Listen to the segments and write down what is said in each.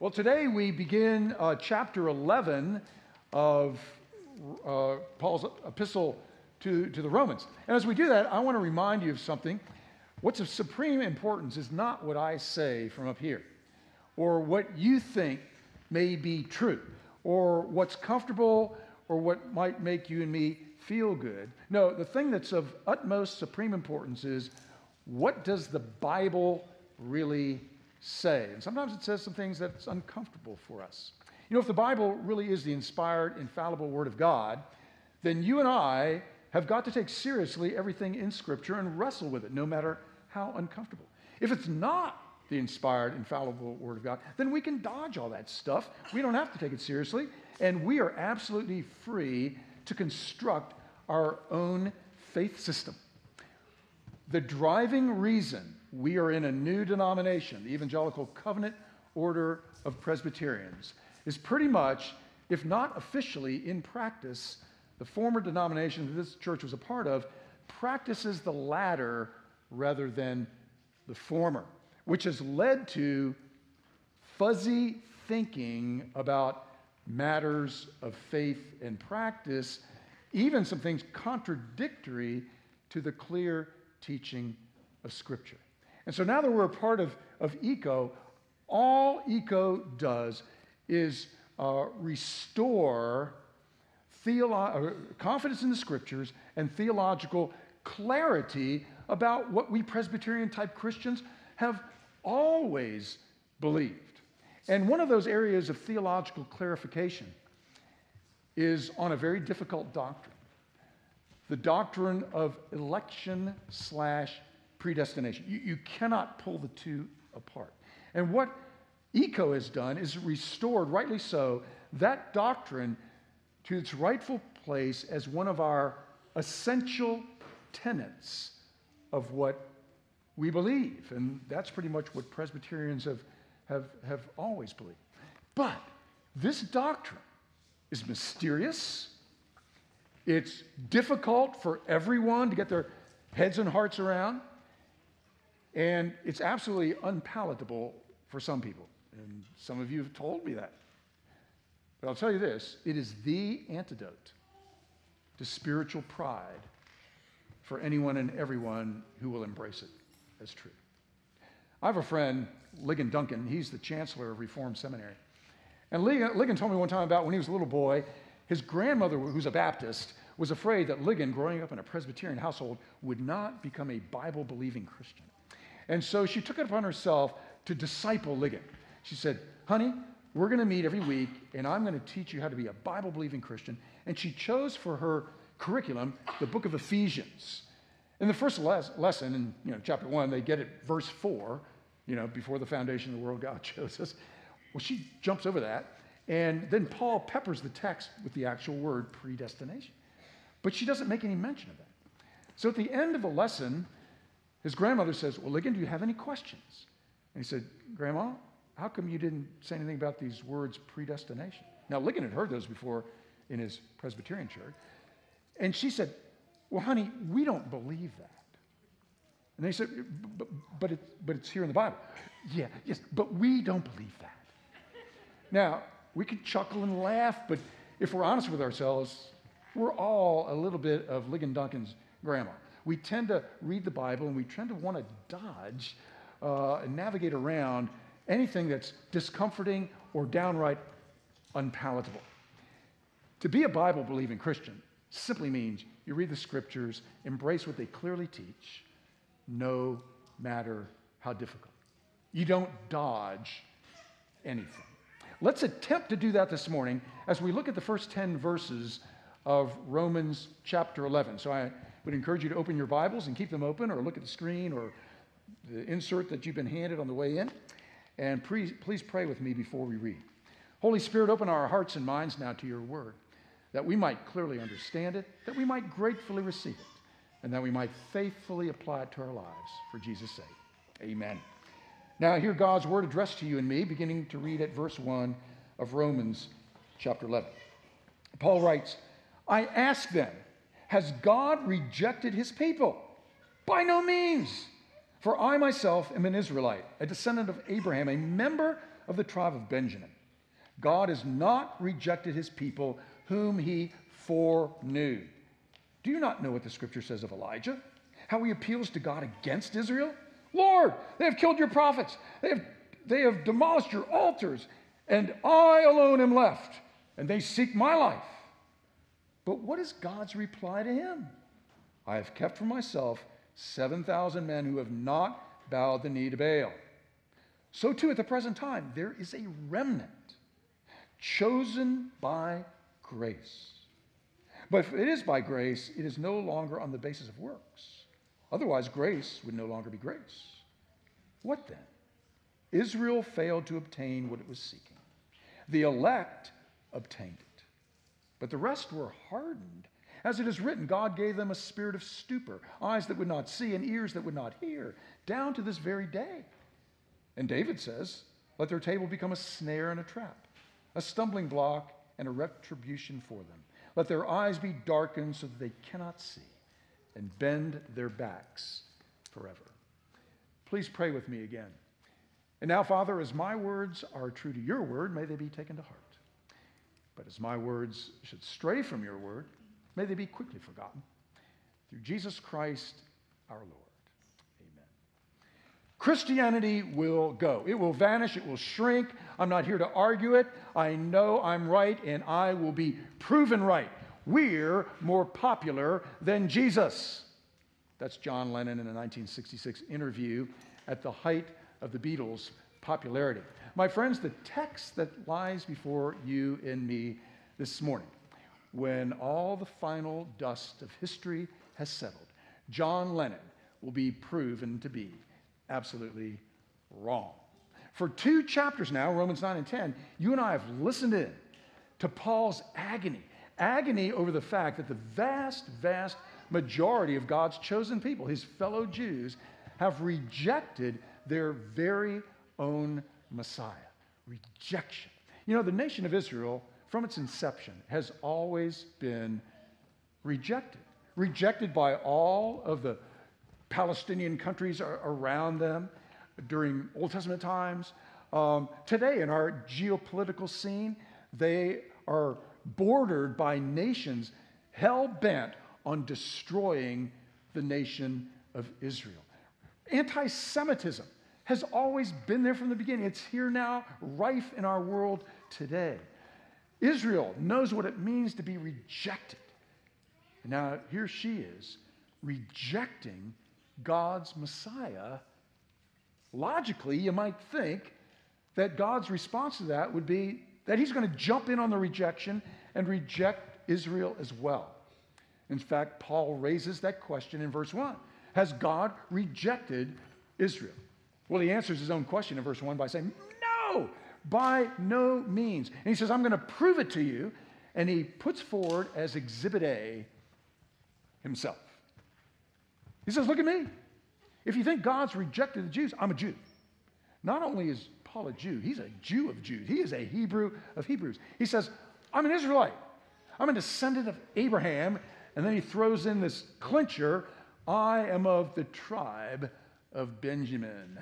Well, today we begin uh, chapter 11 of uh, Paul's epistle to, to the Romans. And as we do that, I want to remind you of something. What's of supreme importance is not what I say from up here, or what you think may be true, or what's comfortable, or what might make you and me feel good. No, the thing that's of utmost supreme importance is what does the Bible really say. And sometimes it says some things that's uncomfortable for us. You know, if the Bible really is the inspired, infallible Word of God, then you and I have got to take seriously everything in Scripture and wrestle with it, no matter how uncomfortable. If it's not the inspired, infallible Word of God, then we can dodge all that stuff. We don't have to take it seriously, and we are absolutely free to construct our own faith system. The driving reason we are in a new denomination, the Evangelical Covenant Order of Presbyterians, is pretty much, if not officially, in practice, the former denomination that this church was a part of practices the latter rather than the former, which has led to fuzzy thinking about matters of faith and practice, even some things contradictory to the clear teaching of Scripture. And so now that we're a part of, of ECO, all ECO does is uh, restore theolo- uh, confidence in the scriptures and theological clarity about what we Presbyterian type Christians have always believed. And one of those areas of theological clarification is on a very difficult doctrine the doctrine of election slash predestination. You, you cannot pull the two apart. And what ECO has done is restored, rightly so, that doctrine to its rightful place as one of our essential tenets of what we believe. And that's pretty much what Presbyterians have, have, have always believed. But this doctrine is mysterious. It's difficult for everyone to get their heads and hearts around. And it's absolutely unpalatable for some people. And some of you have told me that. But I'll tell you this it is the antidote to spiritual pride for anyone and everyone who will embrace it as true. I have a friend, Ligon Duncan. He's the chancellor of Reformed Seminary. And Ligon told me one time about when he was a little boy, his grandmother, who's a Baptist, was afraid that Ligon, growing up in a Presbyterian household, would not become a Bible believing Christian. And so she took it upon herself to disciple Ligon. She said, Honey, we're going to meet every week, and I'm going to teach you how to be a Bible believing Christian. And she chose for her curriculum the book of Ephesians. In the first les- lesson, in you know, chapter one, they get it, verse four, you know, before the foundation of the world, God chose us. Well, she jumps over that. And then Paul peppers the text with the actual word predestination. But she doesn't make any mention of that. So at the end of the lesson, his grandmother says, Well, Ligon, do you have any questions? And he said, Grandma, how come you didn't say anything about these words predestination? Now, Ligon had heard those before in his Presbyterian church. And she said, Well, honey, we don't believe that. And they said, But, but, it, but it's here in the Bible. Yeah, yes, but we don't believe that. Now, we could chuckle and laugh, but if we're honest with ourselves, we're all a little bit of Ligon Duncan's grandma we tend to read the Bible and we tend to want to dodge uh, and navigate around anything that's discomforting or downright unpalatable. To be a Bible believing Christian simply means you read the scriptures, embrace what they clearly teach, no matter how difficult. You don't dodge anything. Let's attempt to do that this morning as we look at the first 10 verses of Romans chapter 11. So I would encourage you to open your Bibles and keep them open or look at the screen or the insert that you've been handed on the way in. And please, please pray with me before we read. Holy Spirit, open our hearts and minds now to your word, that we might clearly understand it, that we might gratefully receive it, and that we might faithfully apply it to our lives. For Jesus' sake. Amen. Now, hear God's word addressed to you and me, beginning to read at verse 1 of Romans chapter 11. Paul writes, I ask them, has God rejected his people? By no means. For I myself am an Israelite, a descendant of Abraham, a member of the tribe of Benjamin. God has not rejected his people whom he foreknew. Do you not know what the scripture says of Elijah? How he appeals to God against Israel? Lord, they have killed your prophets, they have, they have demolished your altars, and I alone am left, and they seek my life. But what is God's reply to him? I have kept for myself 7,000 men who have not bowed the knee to Baal. So, too, at the present time, there is a remnant chosen by grace. But if it is by grace, it is no longer on the basis of works. Otherwise, grace would no longer be grace. What then? Israel failed to obtain what it was seeking. The elect obtained it. But the rest were hardened. As it is written, God gave them a spirit of stupor, eyes that would not see, and ears that would not hear, down to this very day. And David says, Let their table become a snare and a trap, a stumbling block and a retribution for them. Let their eyes be darkened so that they cannot see, and bend their backs forever. Please pray with me again. And now, Father, as my words are true to your word, may they be taken to heart. But as my words should stray from your word, may they be quickly forgotten. Through Jesus Christ our Lord. Amen. Christianity will go. It will vanish. It will shrink. I'm not here to argue it. I know I'm right, and I will be proven right. We're more popular than Jesus. That's John Lennon in a 1966 interview at the height of the Beatles' popularity. My friends, the text that lies before you and me this morning, when all the final dust of history has settled, John Lennon will be proven to be absolutely wrong. For two chapters now, Romans 9 and 10, you and I have listened in to Paul's agony, agony over the fact that the vast, vast majority of God's chosen people, his fellow Jews, have rejected their very own Messiah. Rejection. You know, the nation of Israel, from its inception, has always been rejected. Rejected by all of the Palestinian countries around them during Old Testament times. Um, today, in our geopolitical scene, they are bordered by nations hell bent on destroying the nation of Israel. Anti Semitism has always been there from the beginning. It's here now, rife in our world today. Israel knows what it means to be rejected. And now here she is, rejecting God's Messiah. Logically, you might think that God's response to that would be that he's going to jump in on the rejection and reject Israel as well. In fact, Paul raises that question in verse 1 Has God rejected Israel? Well, he answers his own question in verse 1 by saying, No, by no means. And he says, I'm going to prove it to you. And he puts forward as exhibit A himself. He says, Look at me. If you think God's rejected the Jews, I'm a Jew. Not only is Paul a Jew, he's a Jew of Jews. He is a Hebrew of Hebrews. He says, I'm an Israelite. I'm a descendant of Abraham. And then he throws in this clincher I am of the tribe of Benjamin.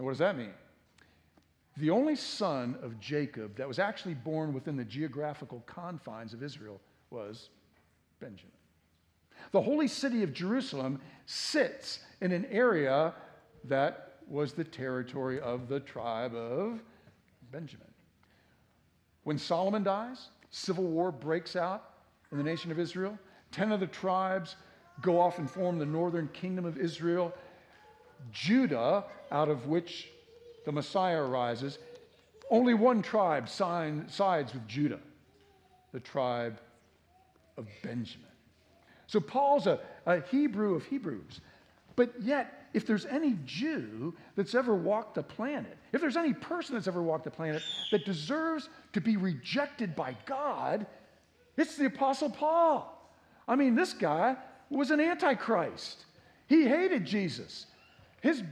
And what does that mean? The only son of Jacob that was actually born within the geographical confines of Israel was Benjamin. The holy city of Jerusalem sits in an area that was the territory of the tribe of Benjamin. When Solomon dies, civil war breaks out in the nation of Israel. Ten of the tribes go off and form the northern kingdom of Israel. Judah, out of which the Messiah arises, only one tribe sides with Judah, the tribe of Benjamin. So Paul's a, a Hebrew of Hebrews. But yet, if there's any Jew that's ever walked the planet, if there's any person that's ever walked the planet that deserves to be rejected by God, it's the Apostle Paul. I mean, this guy was an antichrist. He hated Jesus. His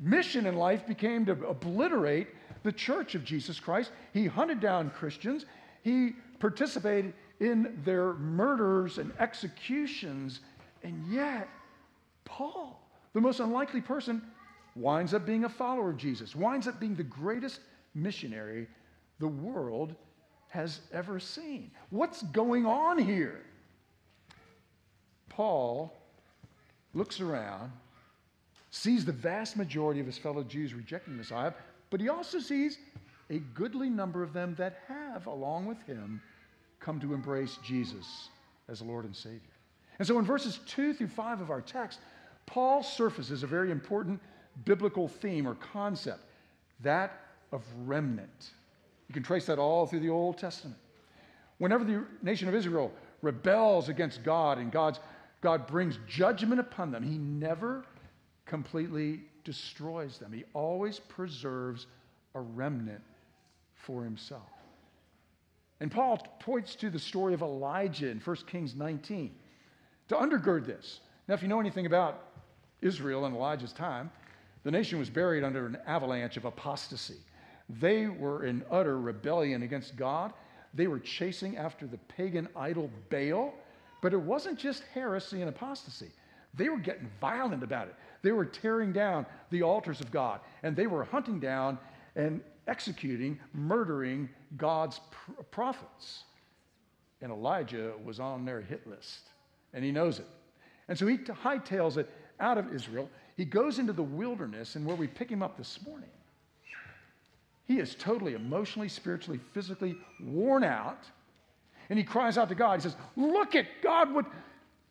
mission in life became to obliterate the church of Jesus Christ. He hunted down Christians, he participated in their murders and executions. And yet, Paul, The most unlikely person winds up being a follower of Jesus, winds up being the greatest missionary the world has ever seen. What's going on here? Paul looks around, sees the vast majority of his fellow Jews rejecting Messiah, but he also sees a goodly number of them that have, along with him, come to embrace Jesus as Lord and Savior. And so in verses 2 through 5 of our text, Paul surfaces a very important biblical theme or concept that of remnant. You can trace that all through the Old Testament. Whenever the nation of Israel rebels against God and God's, God brings judgment upon them, He never completely destroys them. He always preserves a remnant for Himself. And Paul points to the story of Elijah in 1 Kings 19 to undergird this. Now, if you know anything about Israel in Elijah's time, the nation was buried under an avalanche of apostasy. They were in utter rebellion against God. They were chasing after the pagan idol Baal. But it wasn't just heresy and apostasy, they were getting violent about it. They were tearing down the altars of God, and they were hunting down and executing, murdering God's pr- prophets. And Elijah was on their hit list, and he knows it. And so he hightails it out of Israel. He goes into the wilderness, and where we pick him up this morning, he is totally emotionally, spiritually, physically worn out. And he cries out to God. He says, Look at God, what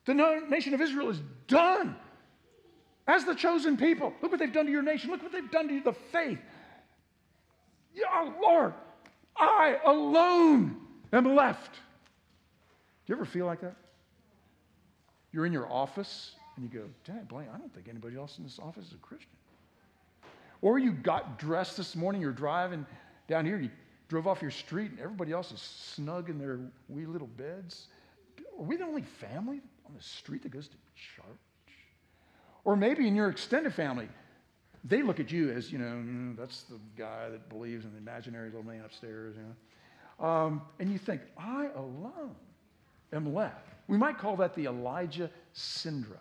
the nation of Israel has done. As the chosen people, look what they've done to your nation. Look what they've done to you, the faith. Yeah, Lord, I alone am left. Do you ever feel like that? You're in your office and you go, Dad, Blaine, I don't think anybody else in this office is a Christian. Or you got dressed this morning, you're driving down here, you drove off your street, and everybody else is snug in their wee little beds. Are we the only family on the street that goes to church? Or maybe in your extended family, they look at you as, you know, mm, that's the guy that believes in the imaginary little man upstairs, you know. Um, and you think, I alone am left. We might call that the Elijah syndrome.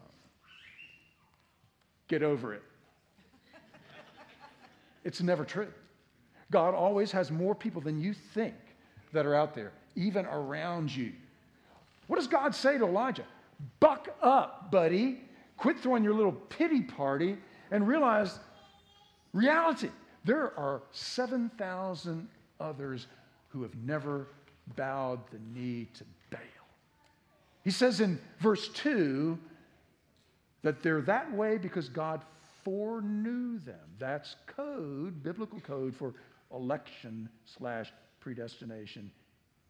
Get over it. It's never true. God always has more people than you think that are out there, even around you. What does God say to Elijah? Buck up, buddy. Quit throwing your little pity party and realize reality. There are 7,000 others who have never bowed the knee to Baal. He says in verse 2 that they're that way because God foreknew them. That's code, biblical code for election slash predestination,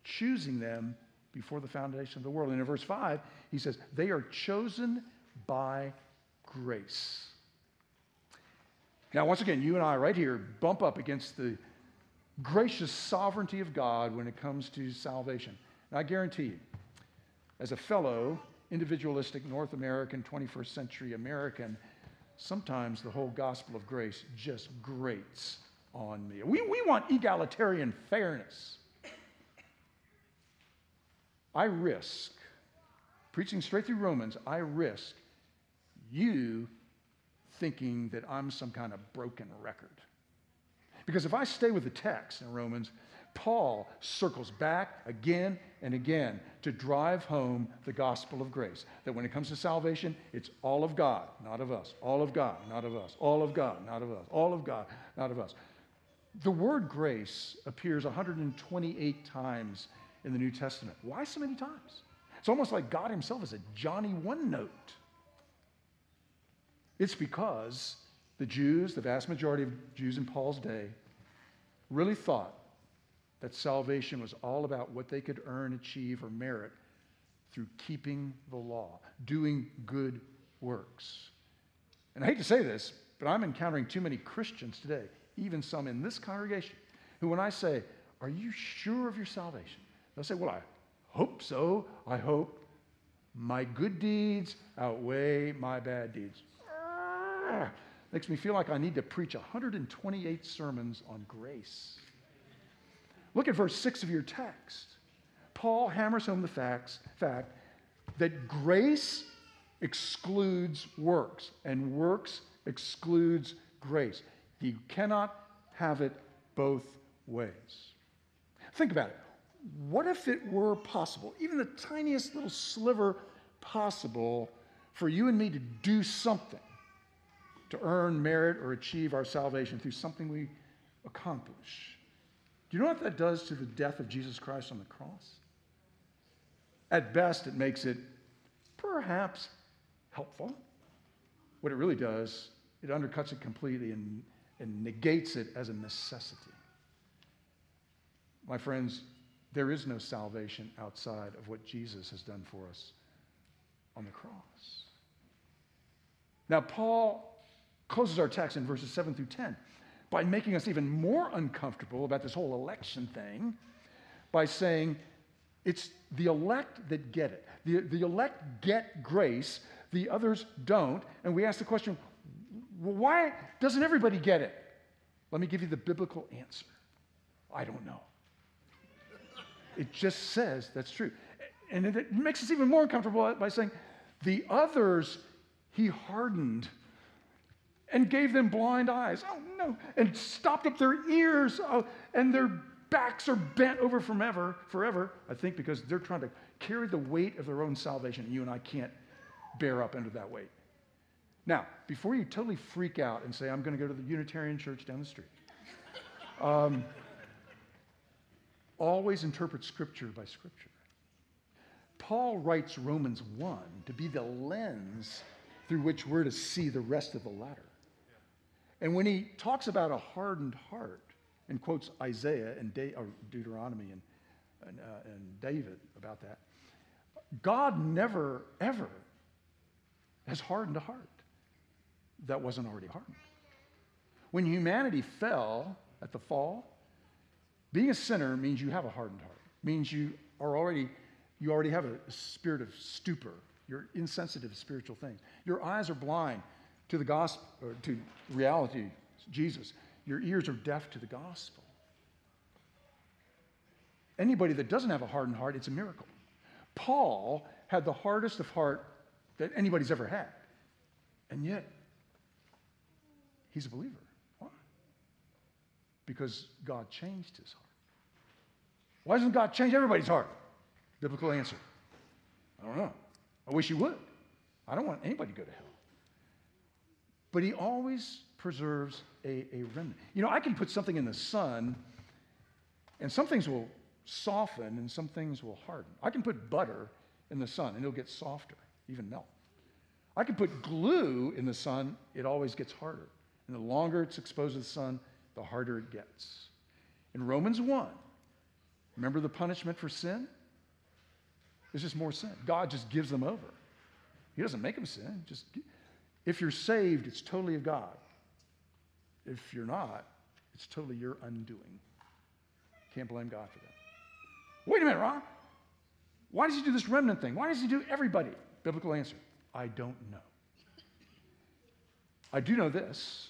choosing them before the foundation of the world. And in verse 5, he says, They are chosen by grace. Now, once again, you and I, right here, bump up against the gracious sovereignty of God when it comes to salvation. And I guarantee you, as a fellow individualistic North American, 21st century American, sometimes the whole gospel of grace just grates on me. We, we want egalitarian fairness. I risk, preaching straight through Romans, I risk you thinking that I'm some kind of broken record. Because if I stay with the text in Romans, Paul circles back again and again to drive home the gospel of grace. That when it comes to salvation, it's all of God, not of us. All of God, not of us. All of God, not of us. All of God, not of us. The word grace appears 128 times in the New Testament. Why so many times? It's almost like God Himself is a Johnny one note. It's because the Jews, the vast majority of Jews in Paul's day, really thought that salvation was all about what they could earn, achieve, or merit through keeping the law, doing good works. And I hate to say this, but I'm encountering too many Christians today, even some in this congregation, who, when I say, Are you sure of your salvation? They'll say, Well, I hope so. I hope my good deeds outweigh my bad deeds. Ah, makes me feel like I need to preach 128 sermons on grace. Look at verse 6 of your text. Paul hammers home the facts, fact that grace excludes works, and works excludes grace. You cannot have it both ways. Think about it. What if it were possible, even the tiniest little sliver possible, for you and me to do something to earn merit or achieve our salvation through something we accomplish? Do you know what that does to the death of Jesus Christ on the cross? At best, it makes it perhaps helpful. What it really does, it undercuts it completely and, and negates it as a necessity. My friends, there is no salvation outside of what Jesus has done for us on the cross. Now, Paul closes our text in verses 7 through 10 by making us even more uncomfortable about this whole election thing by saying it's the elect that get it. The, the elect get grace, the others don't. And we ask the question why doesn't everybody get it? Let me give you the biblical answer I don't know. It just says that's true. And it makes us even more uncomfortable by saying, the others he hardened and gave them blind eyes. Oh, no. And stopped up their ears. Oh, and their backs are bent over forever, forever, I think because they're trying to carry the weight of their own salvation. And you and I can't bear up under that weight. Now, before you totally freak out and say, I'm going to go to the Unitarian church down the street, um, always interpret Scripture by Scripture. Paul writes Romans 1 to be the lens through which we're to see the rest of the letter. And when he talks about a hardened heart and quotes Isaiah and De- Deuteronomy and, and, uh, and David about that, God never, ever has hardened a heart that wasn't already hardened. When humanity fell at the fall, being a sinner means you have a hardened heart, means you are already, you already have a spirit of stupor. You're insensitive to spiritual things. Your eyes are blind to the gospel, or to reality, Jesus. Your ears are deaf to the gospel. Anybody that doesn't have a hardened heart, it's a miracle. Paul had the hardest of heart that anybody's ever had. And yet, he's a believer. Why? Because God changed his heart. Why doesn't God change everybody's heart? Biblical answer. I don't know. I wish he would. I don't want anybody to go to hell. But he always preserves a, a remnant. You know, I can put something in the sun, and some things will soften and some things will harden. I can put butter in the sun, and it'll get softer, even melt. I can put glue in the sun, it always gets harder. And the longer it's exposed to the sun, the harder it gets. In Romans 1, remember the punishment for sin? It's just more sin. God just gives them over. He doesn't make them sin. Just if you're saved, it's totally of God. If you're not, it's totally your undoing. Can't blame God for that. Wait a minute, Ron. Why does he do this remnant thing? Why does he do everybody? Biblical answer I don't know. I do know this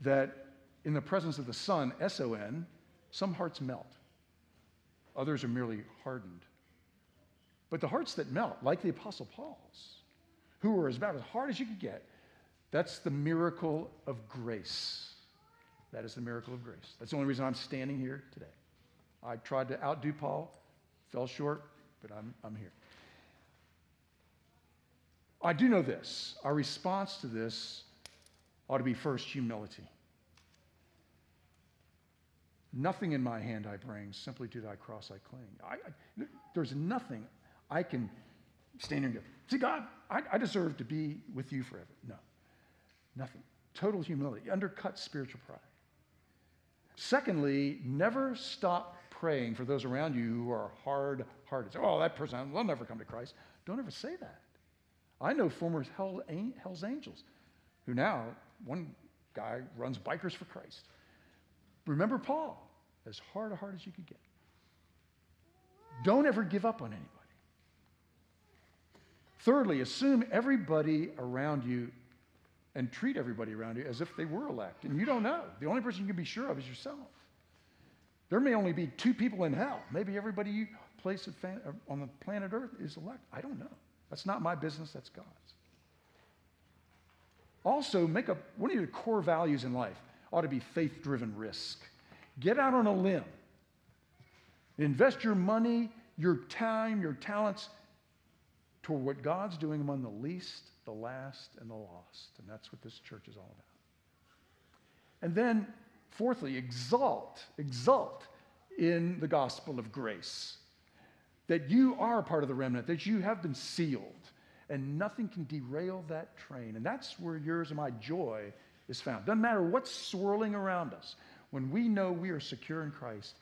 that in the presence of the Son, S O N, some hearts melt, others are merely hardened. But the hearts that melt, like the Apostle Paul's, who were about as hard as you could get, that's the miracle of grace. That is the miracle of grace. That's the only reason I'm standing here today. I tried to outdo Paul, fell short, but I'm, I'm here. I do know this. Our response to this ought to be first humility. Nothing in my hand I bring, simply to thy cross I cling. I, I, there's nothing I can stand and go, see, God, I, I deserve to be with you forever. No, nothing. Total humility, undercut spiritual pride. Secondly, never stop praying for those around you who are hard hearted. Oh, that person, they'll never come to Christ. Don't ever say that. I know former hell, Hell's Angels who now, one guy runs Bikers for Christ. Remember Paul, as hard a heart as you could get. Don't ever give up on anybody. Thirdly, assume everybody around you and treat everybody around you as if they were elect. And you don't know. The only person you can be sure of is yourself. There may only be two people in hell. Maybe everybody you place uh, on the planet Earth is elect. I don't know. That's not my business, that's God's. Also, make a one of your core values in life ought to be faith driven risk. Get out on a limb. Invest your money, your time, your talents toward what God's doing among the least, the last, and the lost. And that's what this church is all about. And then, fourthly, exalt, exult in the gospel of grace. That you are part of the remnant, that you have been sealed, and nothing can derail that train. And that's where yours and my joy is found. Doesn't matter what's swirling around us. When we know we are secure in Christ,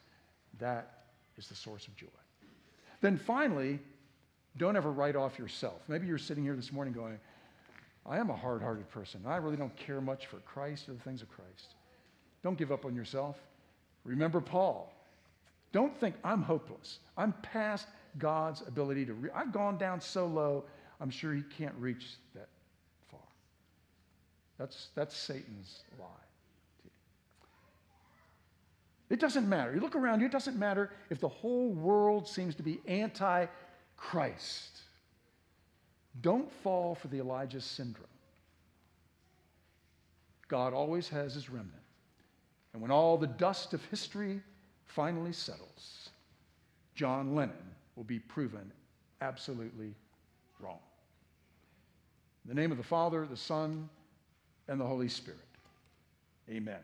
that is the source of joy. Then finally, don't ever write off yourself. Maybe you're sitting here this morning going, I am a hard hearted person. I really don't care much for Christ or the things of Christ. Don't give up on yourself. Remember Paul. Don't think I'm hopeless. I'm past God's ability to. Re- I've gone down so low, I'm sure he can't reach that far. That's, that's Satan's lie. It doesn't matter. You look around you, it doesn't matter if the whole world seems to be anti Christ. Don't fall for the Elijah syndrome. God always has his remnant. And when all the dust of history finally settles, John Lennon will be proven absolutely wrong. In the name of the Father, the Son, and the Holy Spirit. Amen.